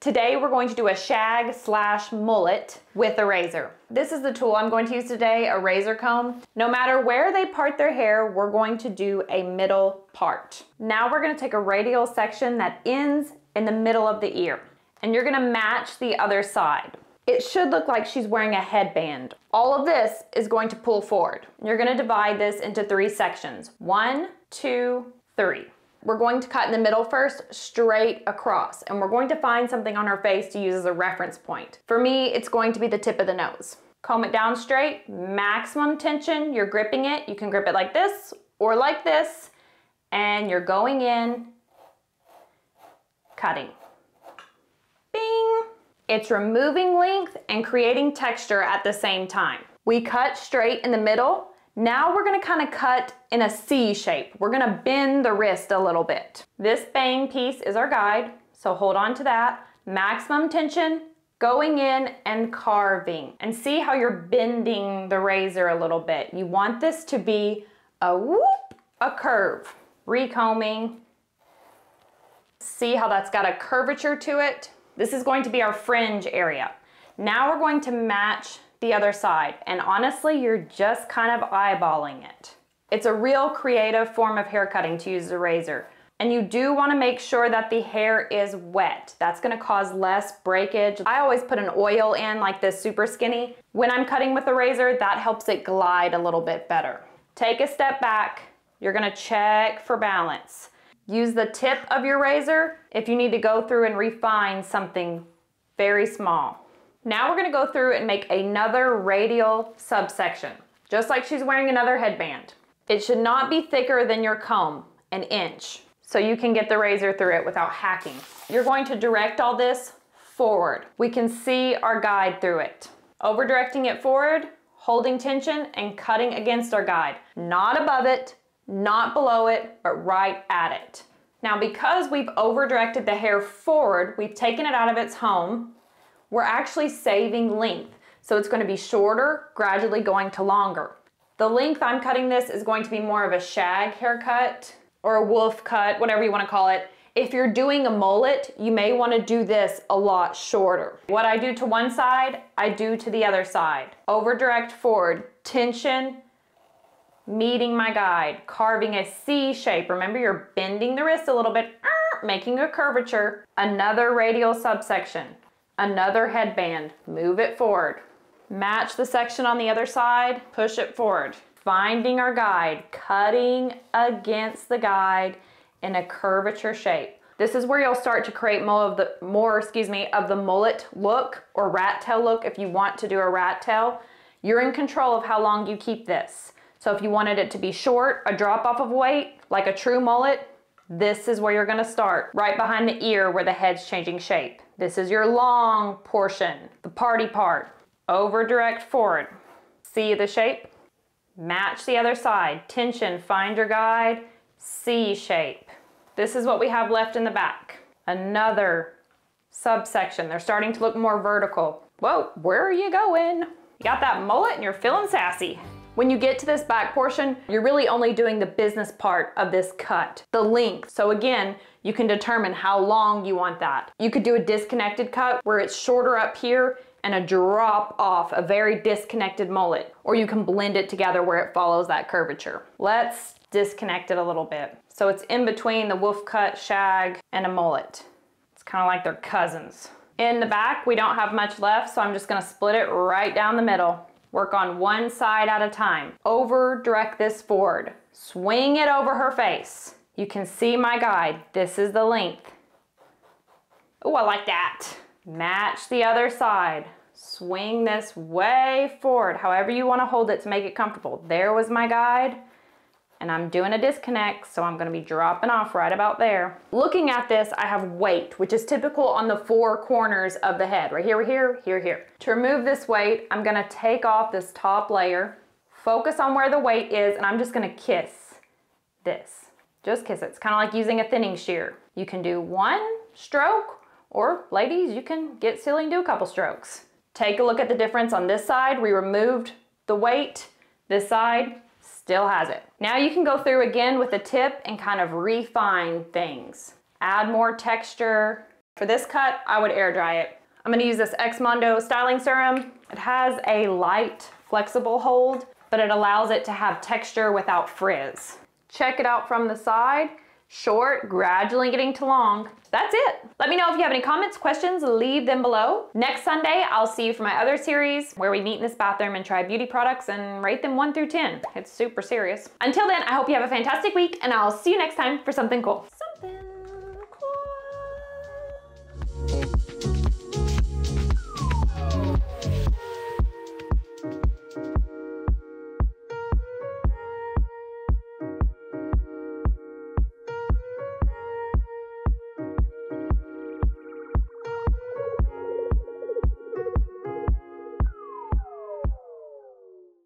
Today we're going to do a shag slash mullet with a razor. This is the tool I'm going to use today, a razor comb. No matter where they part their hair, we're going to do a middle part. Now we're gonna take a radial section that ends in the middle of the ear and you're gonna match the other side. It should look like she's wearing a headband. All of this is going to pull forward. You're gonna divide this into three sections. One, two, three. We're going to cut in the middle first, straight across, and we're going to find something on her face to use as a reference point. For me, it's going to be the tip of the nose. Comb it down straight, maximum tension, you're gripping it. You can grip it like this or like this, and you're going in, cutting. Bing! It's removing length and creating texture at the same time. We cut straight in the middle, now we're gonna kind of cut in a C shape. We're gonna bend the wrist a little bit. This bang piece is our guide, so hold on to that. Maximum tension, going in and carving. And see how you're bending the razor a little bit. You want this to be a whoop, a curve. Recombing. See how that's got a curvature to it? This is going to be our fringe area. Now we're going to match the other side. And honestly, you're just kind of eyeballing it. It's a real creative form of hair cutting to use a razor. And you do want to make sure that the hair is wet. That's going to cause less breakage. I always put an oil in like this super skinny. When I'm cutting with a razor, that helps it glide a little bit better. Take a step back. You're going to check for balance. Use the tip of your razor if you need to go through and refine something very small. Now we're gonna go through and make another radial subsection, just like she's wearing another headband. It should not be thicker than your comb, an inch, so you can get the razor through it without hacking. You're going to direct all this forward. We can see our guide through it. Over directing it forward, holding tension and cutting against our guide. Not above it, not below it, but right at it. Now because we've over directed the hair forward, we've taken it out of its home, we're actually saving length. So it's gonna be shorter, gradually going to longer. The length I'm cutting this is going to be more of a shag haircut or a wolf cut, whatever you wanna call it. If you're doing a mullet, you may wanna do this a lot shorter. What I do to one side, I do to the other side. Over direct forward, tension, meeting my guide, carving a C shape. Remember you're bending the wrist a little bit, uh, making a curvature. Another radial subsection another headband, move it forward. Match the section on the other side, push it forward. Finding our guide, cutting against the guide in a curvature shape. This is where you'll start to create more of the more, excuse me, of the mullet look or rat tail look if you want to do a rat tail. You're in control of how long you keep this. So if you wanted it to be short, a drop off of weight, like a true mullet, this is where you're gonna start, right behind the ear where the head's changing shape. This is your long portion, the party part. Over direct forward. See the shape? Match the other side. Tension, find your guide, C shape. This is what we have left in the back. Another subsection. They're starting to look more vertical. Whoa, where are you going? You got that mullet and you're feeling sassy. When you get to this back portion, you're really only doing the business part of this cut, the length. So again, you can determine how long you want that. You could do a disconnected cut where it's shorter up here and a drop off, a very disconnected mullet. Or you can blend it together where it follows that curvature. Let's disconnect it a little bit. So it's in between the wolf cut, shag, and a mullet. It's kind of like they're cousins. In the back, we don't have much left, so I'm just gonna split it right down the middle. Work on one side at a time. Over direct this forward. Swing it over her face. You can see my guide. This is the length. Oh, I like that. Match the other side. Swing this way forward, however you want to hold it to make it comfortable. There was my guide and I'm doing a disconnect, so I'm gonna be dropping off right about there. Looking at this, I have weight, which is typical on the four corners of the head, right here, here, here, here. To remove this weight, I'm gonna take off this top layer, focus on where the weight is, and I'm just gonna kiss this. Just kiss it. It's kind of like using a thinning shear. You can do one stroke, or ladies, you can get silly and do a couple strokes. Take a look at the difference on this side. We removed the weight. This side, still has it. Now you can go through again with a tip and kind of refine things. Add more texture, For this cut, I would air dry it. I'm gonna use this Xmondo styling serum. It has a light, flexible hold, but it allows it to have texture without frizz. Check it out from the side. Short, gradually getting to long. That's it. Let me know if you have any comments, questions, leave them below. Next Sunday, I'll see you for my other series where we meet in this bathroom and try beauty products and rate them one through 10. It's super serious. Until then, I hope you have a fantastic week and I'll see you next time for something cool.